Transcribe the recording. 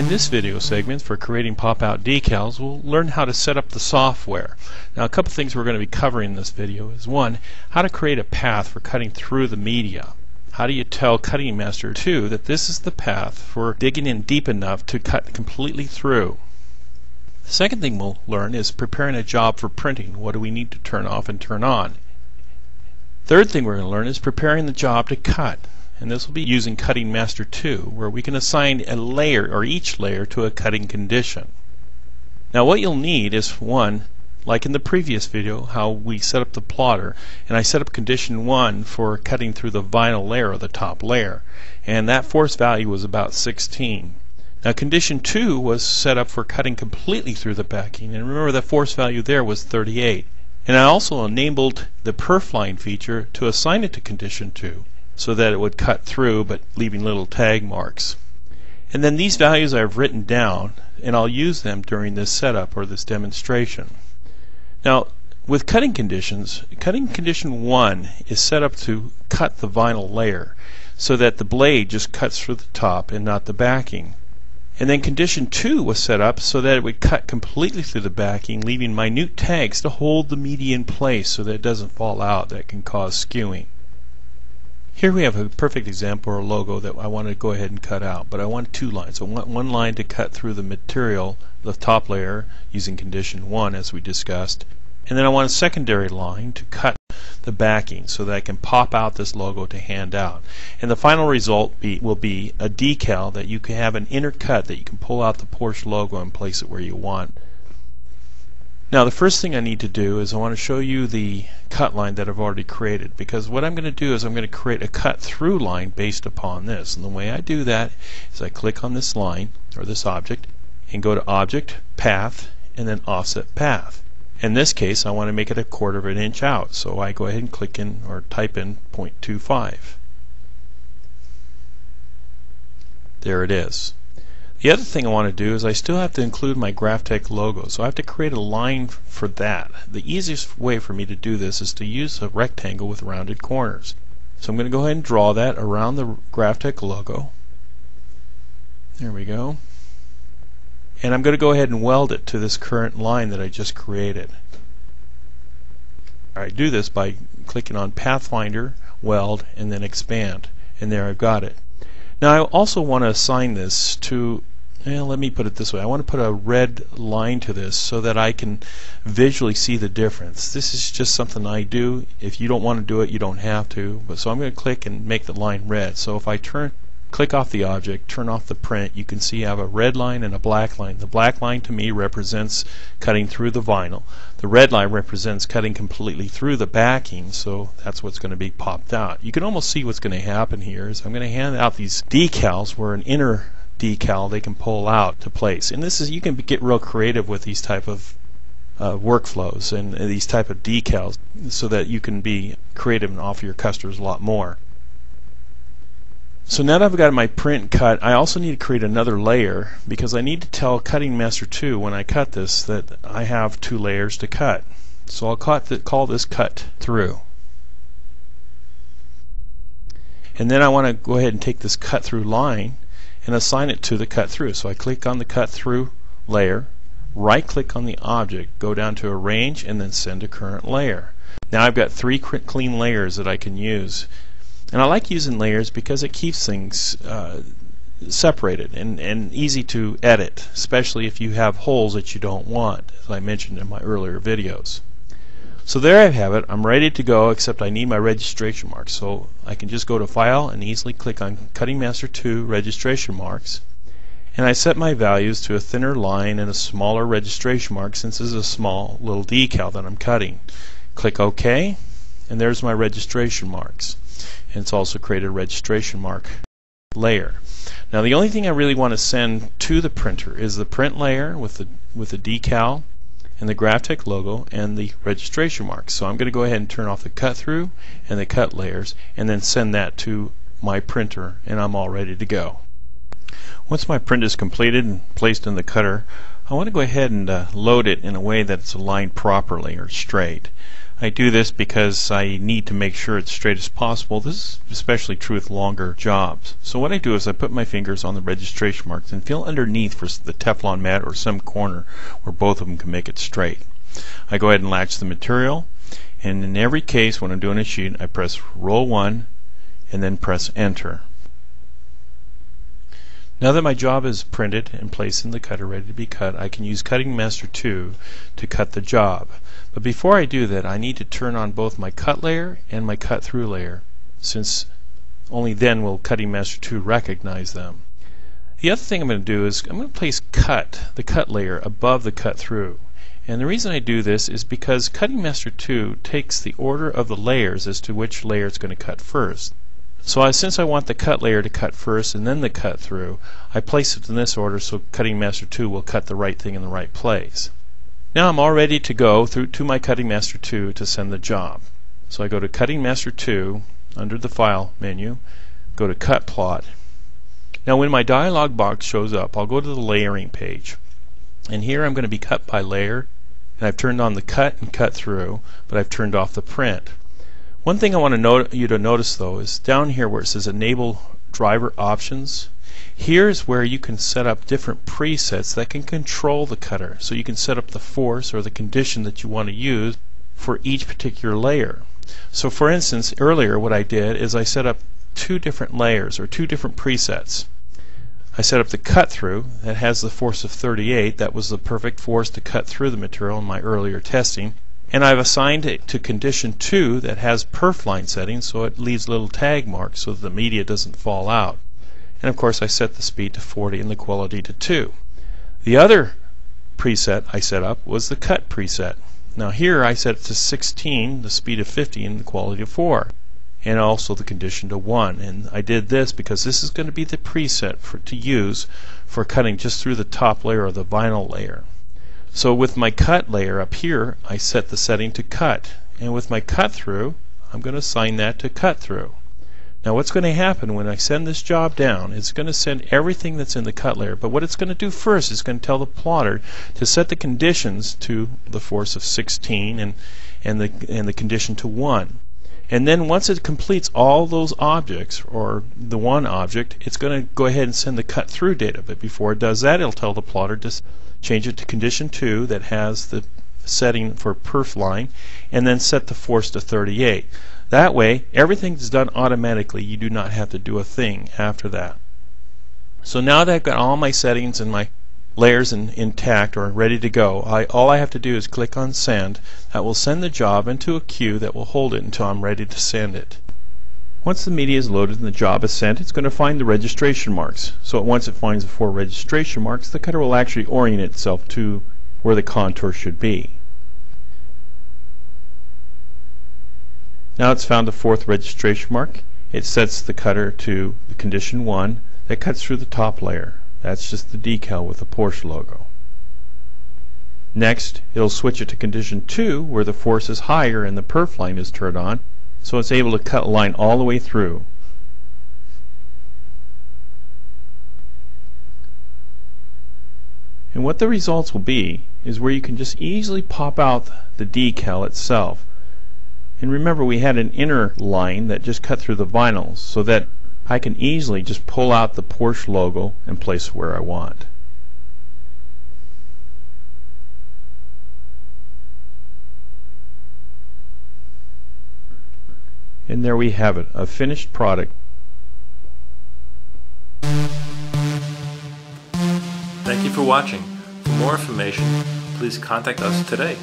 In this video segment for creating pop-out decals, we'll learn how to set up the software. Now a couple things we're going to be covering in this video is one, how to create a path for cutting through the media. How do you tell Cutting Master 2 that this is the path for digging in deep enough to cut completely through? The second thing we'll learn is preparing a job for printing. What do we need to turn off and turn on? Third thing we're going to learn is preparing the job to cut and this will be using Cutting Master 2 where we can assign a layer or each layer to a cutting condition. Now what you'll need is one like in the previous video how we set up the plotter. And I set up condition 1 for cutting through the vinyl layer or the top layer. And that force value was about 16. Now condition 2 was set up for cutting completely through the backing. And remember the force value there was 38 and I also enabled the perfline feature to assign it to condition 2 so that it would cut through but leaving little tag marks. And then these values I've written down and I'll use them during this setup or this demonstration. Now with cutting conditions, cutting condition 1 is set up to cut the vinyl layer so that the blade just cuts through the top and not the backing. And then condition 2 was set up so that it would cut completely through the backing, leaving minute tags to hold the media in place so that it doesn't fall out that can cause skewing. Here we have a perfect example or logo that I want to go ahead and cut out, but I want two lines. I want one line to cut through the material, the top layer, using condition 1 as we discussed, and then I want a secondary line to cut the backing so that I can pop out this logo to hand out. And the final result be, will be a decal that you can have an inner cut that you can pull out the Porsche logo and place it where you want. Now the first thing I need to do is I want to show you the cut line that I've already created because what I'm going to do is I'm going to create a cut through line based upon this. And the way I do that is I click on this line or this object and go to object path and then offset path. In this case I want to make it a quarter of an inch out so I go ahead and click in or type in 0.25 there it is the other thing I want to do is I still have to include my Graphtec logo, so I have to create a line for that. The easiest way for me to do this is to use a rectangle with rounded corners. So I'm going to go ahead and draw that around the Graphtec logo. There we go. And I'm going to go ahead and weld it to this current line that I just created. I do this by clicking on Pathfinder, Weld, and then Expand. And there I've got it. Now I also want to assign this to well, let me put it this way. I want to put a red line to this so that I can visually see the difference. This is just something I do. If you don't want to do it, you don't have to. But so I'm going to click and make the line red. So if I turn click off the object, turn off the print, you can see I have a red line and a black line. The black line to me represents cutting through the vinyl. The red line represents cutting completely through the backing, so that's what's going to be popped out. You can almost see what's going to happen here is I'm going to hand out these decals where an inner decal they can pull out to place. And this is you can get real creative with these type of uh, workflows and, and these type of decals so that you can be creative and offer your customers a lot more. So now that I've got my print cut, I also need to create another layer because I need to tell Cutting Master 2 when I cut this that I have two layers to cut. So I'll call this cut through. And then I want to go ahead and take this cut through line and assign it to the cut through. So I click on the cut through layer, right click on the object, go down to arrange and then send to current layer. Now I've got three clean layers that I can use and I like using layers because it keeps things uh, separated and, and easy to edit, especially if you have holes that you don't want, as I mentioned in my earlier videos. So there I have it. I'm ready to go, except I need my registration marks. So I can just go to File and easily click on Cutting Master 2 Registration Marks. And I set my values to a thinner line and a smaller registration mark since this is a small little decal that I'm cutting. Click OK, and there's my registration marks and it's also created a registration mark layer. Now the only thing I really want to send to the printer is the print layer with the with the decal and the Graphtec logo and the registration mark. So I'm going to go ahead and turn off the cut through and the cut layers and then send that to my printer and I'm all ready to go. Once my print is completed and placed in the cutter, I want to go ahead and uh, load it in a way that it's aligned properly or straight. I do this because I need to make sure it's straight as possible. This is especially true with longer jobs. So what I do is I put my fingers on the registration marks and feel underneath for the Teflon mat or some corner where both of them can make it straight. I go ahead and latch the material and in every case when I'm doing a sheet I press roll 1 and then press enter. Now that my job is printed and placed in the cutter ready to be cut, I can use Cutting Master 2 to cut the job. But before I do that, I need to turn on both my cut layer and my cut through layer, since only then will Cutting Master 2 recognize them. The other thing I'm going to do is I'm going to place cut, the cut layer, above the cut through. And the reason I do this is because Cutting Master 2 takes the order of the layers as to which layer it's going to cut first. So I, since I want the cut layer to cut first and then the cut through, I place it in this order so Cutting Master 2 will cut the right thing in the right place. Now I'm all ready to go through to my Cutting Master 2 to send the job. So I go to Cutting Master 2 under the File menu, go to Cut Plot. Now when my dialog box shows up, I'll go to the layering page. And here I'm going to be cut by layer, and I've turned on the cut and cut through, but I've turned off the print. One thing I want to you to notice though is down here where it says enable driver options here's where you can set up different presets that can control the cutter. So you can set up the force or the condition that you want to use for each particular layer. So for instance earlier what I did is I set up two different layers or two different presets. I set up the cut through that has the force of 38 that was the perfect force to cut through the material in my earlier testing and I've assigned it to condition 2 that has perf line settings so it leaves little tag marks so that the media doesn't fall out. And of course I set the speed to 40 and the quality to 2. The other preset I set up was the cut preset. Now here I set it to 16, the speed of 50 and the quality of 4 and also the condition to 1 and I did this because this is going to be the preset for to use for cutting just through the top layer of the vinyl layer. So with my cut layer up here, I set the setting to cut. And with my cut through, I'm going to assign that to cut through. Now what's going to happen when I send this job down, it's going to send everything that's in the cut layer. But what it's going to do first is going to tell the plotter to set the conditions to the force of 16 and, and, the, and the condition to 1. And then once it completes all those objects, or the one object, it's going to go ahead and send the cut through data. But before it does that, it'll tell the plotter to change it to condition 2 that has the setting for perf line, and then set the force to 38. That way, everything is done automatically. You do not have to do a thing after that. So now that I've got all my settings and my layers in, intact or ready to go, I, all I have to do is click on send. That will send the job into a queue that will hold it until I'm ready to send it. Once the media is loaded and the job is sent, it's going to find the registration marks. So once it finds the four registration marks, the cutter will actually orient itself to where the contour should be. Now it's found the fourth registration mark. It sets the cutter to the condition 1 that cuts through the top layer. That's just the decal with the Porsche logo. Next, it'll switch it to condition 2 where the force is higher and the perf line is turned on so it's able to cut a line all the way through. And what the results will be is where you can just easily pop out the decal itself. And remember we had an inner line that just cut through the vinyls so that I can easily just pull out the Porsche logo and place it where I want. And there we have it, a finished product. Thank you for watching. For more information, please contact us today.